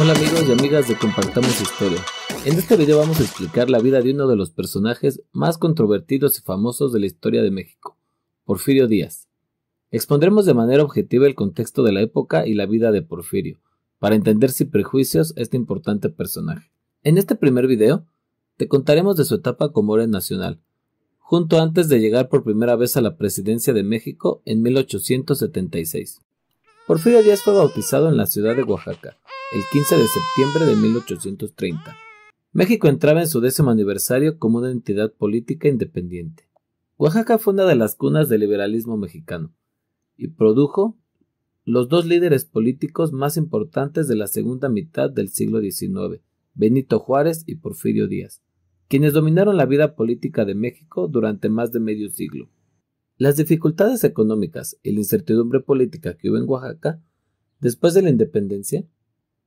Hola amigos y amigas de Compartamos Historia. En este video vamos a explicar la vida de uno de los personajes más controvertidos y famosos de la historia de México, Porfirio Díaz. Expondremos de manera objetiva el contexto de la época y la vida de Porfirio, para entender sin prejuicios este importante personaje. En este primer video, te contaremos de su etapa como héroe nacional, junto antes de llegar por primera vez a la presidencia de México en 1876. Porfirio Díaz fue bautizado en la ciudad de Oaxaca, el 15 de septiembre de 1830. México entraba en su décimo aniversario como una entidad política independiente. Oaxaca fue una de las cunas del liberalismo mexicano y produjo los dos líderes políticos más importantes de la segunda mitad del siglo XIX, Benito Juárez y Porfirio Díaz, quienes dominaron la vida política de México durante más de medio siglo. Las dificultades económicas y la incertidumbre política que hubo en Oaxaca después de la independencia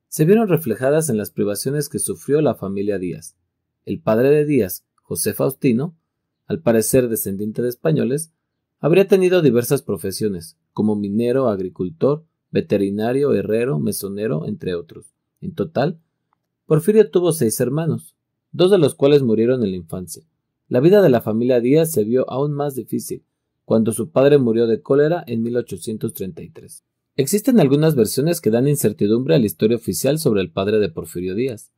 se vieron reflejadas en las privaciones que sufrió la familia Díaz. El padre de Díaz, José Faustino, al parecer descendiente de españoles, habría tenido diversas profesiones, como minero, agricultor, veterinario, herrero, mesonero, entre otros. En total, Porfirio tuvo seis hermanos, dos de los cuales murieron en la infancia. La vida de la familia Díaz se vio aún más difícil, cuando su padre murió de cólera en 1833. Existen algunas versiones que dan incertidumbre a la historia oficial sobre el padre de Porfirio Díaz.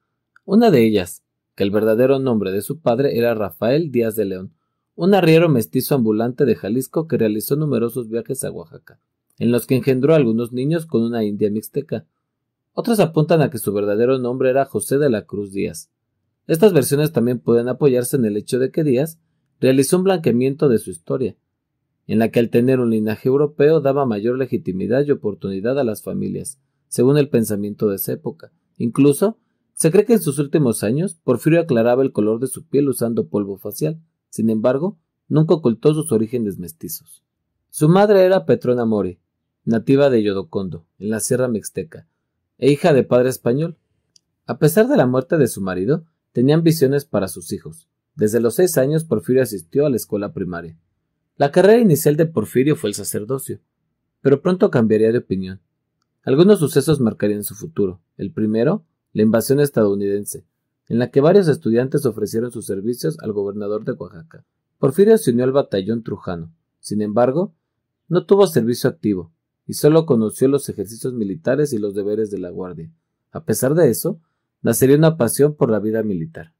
Una de ellas, que el verdadero nombre de su padre era Rafael Díaz de León, un arriero mestizo ambulante de Jalisco que realizó numerosos viajes a Oaxaca, en los que engendró a algunos niños con una india mixteca. Otros apuntan a que su verdadero nombre era José de la Cruz Díaz. Estas versiones también pueden apoyarse en el hecho de que Díaz realizó un blanqueamiento de su historia, en la que al tener un linaje europeo daba mayor legitimidad y oportunidad a las familias, según el pensamiento de esa época. Incluso, se cree que en sus últimos años Porfirio aclaraba el color de su piel usando polvo facial. Sin embargo, nunca ocultó sus orígenes mestizos. Su madre era Petrona Mori, nativa de Yodocondo, en la Sierra Mixteca, e hija de padre español. A pesar de la muerte de su marido, tenía ambiciones para sus hijos. Desde los seis años Porfirio asistió a la escuela primaria. La carrera inicial de Porfirio fue el sacerdocio, pero pronto cambiaría de opinión. Algunos sucesos marcarían su futuro. El primero, la invasión estadounidense, en la que varios estudiantes ofrecieron sus servicios al gobernador de Oaxaca. Porfirio se unió al batallón Trujano. Sin embargo, no tuvo servicio activo y solo conoció los ejercicios militares y los deberes de la guardia. A pesar de eso, nacería una pasión por la vida militar.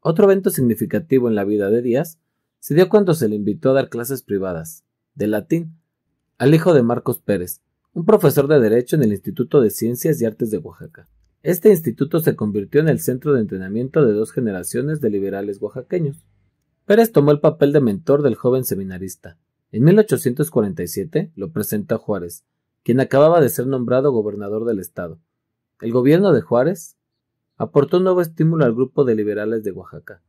Otro evento significativo en la vida de Díaz se dio cuando se le invitó a dar clases privadas, de latín, al hijo de Marcos Pérez, un profesor de Derecho en el Instituto de Ciencias y Artes de Oaxaca. Este instituto se convirtió en el centro de entrenamiento de dos generaciones de liberales oaxaqueños. Pérez tomó el papel de mentor del joven seminarista. En 1847 lo presentó a Juárez, quien acababa de ser nombrado gobernador del estado. El gobierno de Juárez aportó un nuevo estímulo al grupo de liberales de Oaxaca,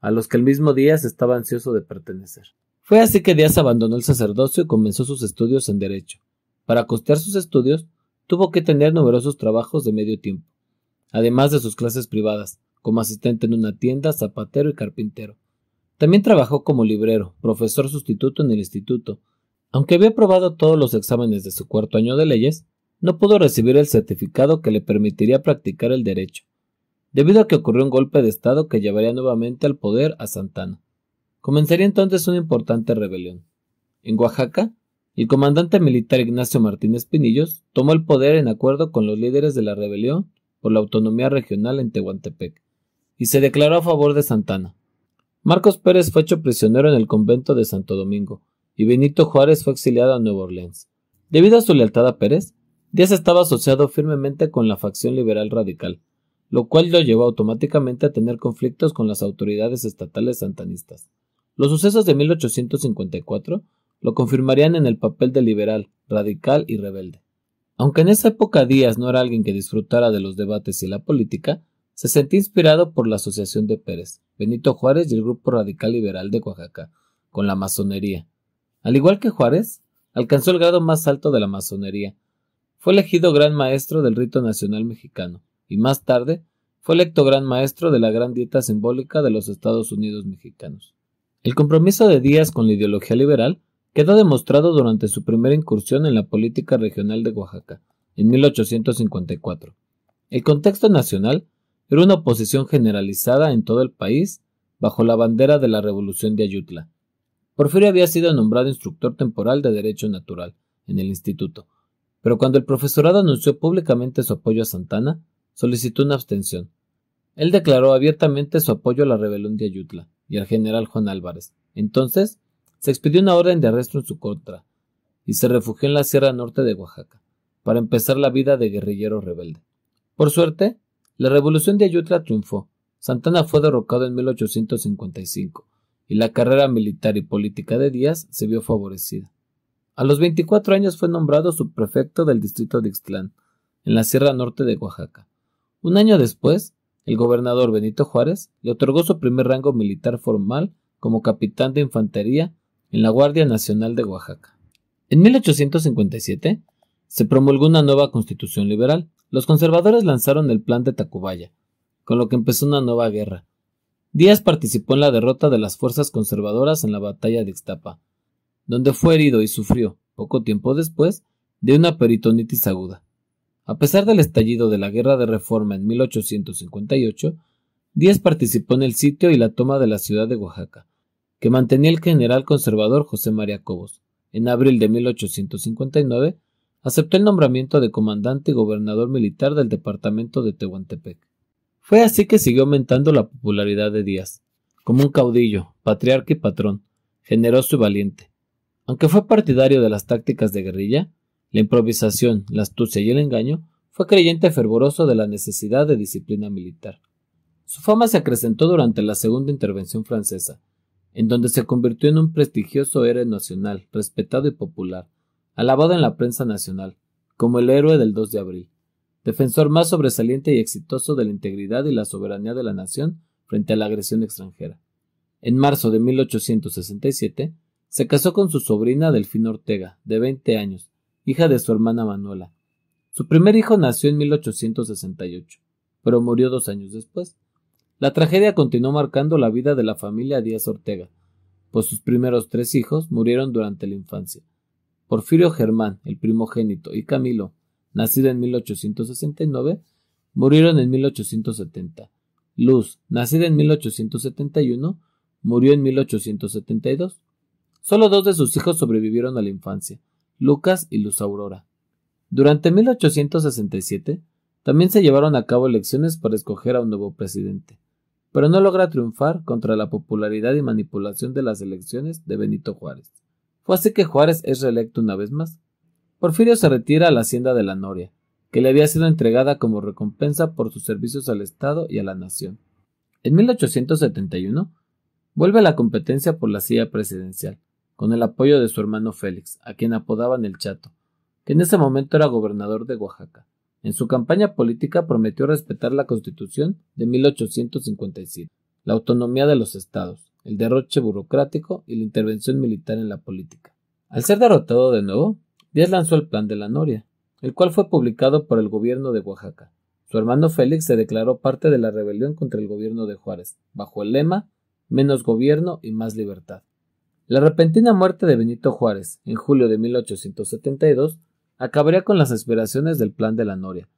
a los que el mismo Díaz estaba ansioso de pertenecer. Fue así que Díaz abandonó el sacerdocio y comenzó sus estudios en Derecho. Para costear sus estudios, tuvo que tener numerosos trabajos de medio tiempo, además de sus clases privadas, como asistente en una tienda, zapatero y carpintero. También trabajó como librero, profesor sustituto en el instituto. Aunque había aprobado todos los exámenes de su cuarto año de leyes, no pudo recibir el certificado que le permitiría practicar el derecho, debido a que ocurrió un golpe de Estado que llevaría nuevamente al poder a Santana. Comenzaría entonces una importante rebelión. En Oaxaca, el comandante militar Ignacio Martínez Pinillos tomó el poder en acuerdo con los líderes de la rebelión por la autonomía regional en Tehuantepec, y se declaró a favor de Santana. Marcos Pérez fue hecho prisionero en el convento de Santo Domingo, y Benito Juárez fue exiliado a Nueva Orleans. Debido a su lealtad a Pérez, Díaz estaba asociado firmemente con la facción liberal radical, lo cual lo llevó automáticamente a tener conflictos con las autoridades estatales santanistas. Los sucesos de 1854 lo confirmarían en el papel de liberal, radical y rebelde. Aunque en esa época Díaz no era alguien que disfrutara de los debates y la política, se sentía inspirado por la asociación de Pérez, Benito Juárez y el grupo radical liberal de Oaxaca, con la masonería. Al igual que Juárez, alcanzó el grado más alto de la masonería. Fue elegido gran maestro del rito nacional mexicano, y más tarde fue electo gran maestro de la gran dieta simbólica de los Estados Unidos mexicanos. El compromiso de Díaz con la ideología liberal quedó demostrado durante su primera incursión en la política regional de Oaxaca, en 1854. El contexto nacional era una oposición generalizada en todo el país bajo la bandera de la Revolución de Ayutla. Porfirio había sido nombrado instructor temporal de Derecho Natural en el instituto, pero cuando el profesorado anunció públicamente su apoyo a Santana, solicitó una abstención. Él declaró abiertamente su apoyo a la rebelión de Ayutla y al general Juan Álvarez. Entonces, se expidió una orden de arresto en su contra y se refugió en la Sierra Norte de Oaxaca para empezar la vida de guerrillero rebelde. Por suerte, la revolución de Ayutla triunfó. Santana fue derrocado en 1855 y la carrera militar y política de Díaz se vio favorecida. A los 24 años fue nombrado subprefecto del distrito de Ixtlán, en la Sierra Norte de Oaxaca. Un año después, el gobernador Benito Juárez le otorgó su primer rango militar formal como capitán de infantería en la Guardia Nacional de Oaxaca. En 1857 se promulgó una nueva constitución liberal. Los conservadores lanzaron el Plan de Tacubaya, con lo que empezó una nueva guerra. Díaz participó en la derrota de las fuerzas conservadoras en la batalla de Ixtapa, donde fue herido y sufrió, poco tiempo después, de una peritonitis aguda. A pesar del estallido de la Guerra de Reforma en 1858, Díaz participó en el sitio y la toma de la ciudad de Oaxaca, que mantenía el general conservador José María Cobos. En abril de 1859, aceptó el nombramiento de comandante y gobernador militar del departamento de Tehuantepec. Fue así que siguió aumentando la popularidad de Díaz, como un caudillo, patriarca y patrón, generoso y valiente. Aunque fue partidario de las tácticas de guerrilla, la improvisación, la astucia y el engaño, fue creyente fervoroso de la necesidad de disciplina militar. Su fama se acrecentó durante la segunda intervención francesa, en donde se convirtió en un prestigioso héroe nacional, respetado y popular, alabado en la prensa nacional, como el héroe del 2 de abril, defensor más sobresaliente y exitoso de la integridad y la soberanía de la nación frente a la agresión extranjera. En marzo de 1867, se casó con su sobrina Delfina Ortega, de 20 años, hija de su hermana Manuela. Su primer hijo nació en 1868, pero murió dos años después. La tragedia continuó marcando la vida de la familia Díaz Ortega, pues sus primeros tres hijos murieron durante la infancia. Porfirio Germán, el primogénito, y Camilo, nacido en 1869, murieron en 1870. Luz, nacida en 1871, murió en 1872. Solo dos de sus hijos sobrevivieron a la infancia, Lucas y Luz Aurora. Durante 1867 también se llevaron a cabo elecciones para escoger a un nuevo presidente, pero no logra triunfar contra la popularidad y manipulación de las elecciones de Benito Juárez. Fue así que Juárez es reelecto una vez más. Porfirio se retira a la hacienda de la Noria, que le había sido entregada como recompensa por sus servicios al Estado y a la nación. En 1871 vuelve a la competencia por la silla presidencial, con el apoyo de su hermano Félix, a quien apodaban el Chato, que en ese momento era gobernador de Oaxaca. En su campaña política prometió respetar la Constitución de 1857, la autonomía de los estados, el derroche burocrático y la intervención militar en la política. Al ser derrotado de nuevo, Díaz lanzó el Plan de la Noria, el cual fue publicado por el gobierno de Oaxaca. Su hermano Félix se declaró parte de la rebelión contra el gobierno de Juárez, bajo el lema menos gobierno y más libertad. La repentina muerte de Benito Juárez, en julio de 1872, acabaría con las aspiraciones del Plan de la Noria.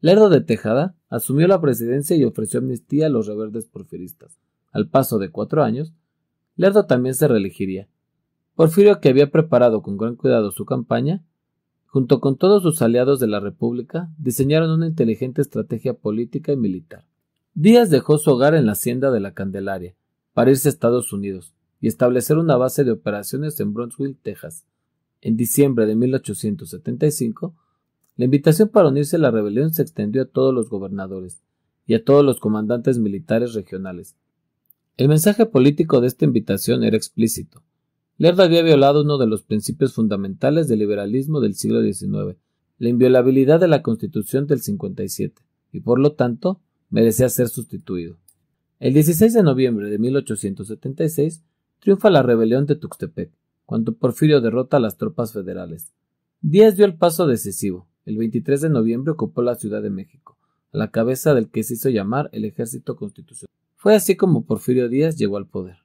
Lerdo de Tejada asumió la presidencia y ofreció amnistía a los rebeldes porfiristas. Al paso de cuatro años, Lerdo también se reelegiría. Porfirio, que había preparado con gran cuidado su campaña, junto con todos sus aliados de la República, diseñaron una inteligente estrategia política y militar. Díaz dejó su hogar en la hacienda de la Candelaria, para irse a Estados Unidos, y establecer una base de operaciones en Brownsville, Texas. En diciembre de 1875, la invitación para unirse a la rebelión se extendió a todos los gobernadores y a todos los comandantes militares regionales. El mensaje político de esta invitación era explícito. Lerdo había violado uno de los principios fundamentales del liberalismo del siglo XIX, la inviolabilidad de la Constitución del 57, y por lo tanto merecía ser sustituido. El 16 de noviembre de 1876 triunfa la rebelión de Tuxtepec, cuando Porfirio derrota a las tropas federales. Díaz dio el paso decisivo. El 23 de noviembre ocupó la Ciudad de México, a la cabeza del que se hizo llamar el Ejército Constitucional. Fue así como Porfirio Díaz llegó al poder.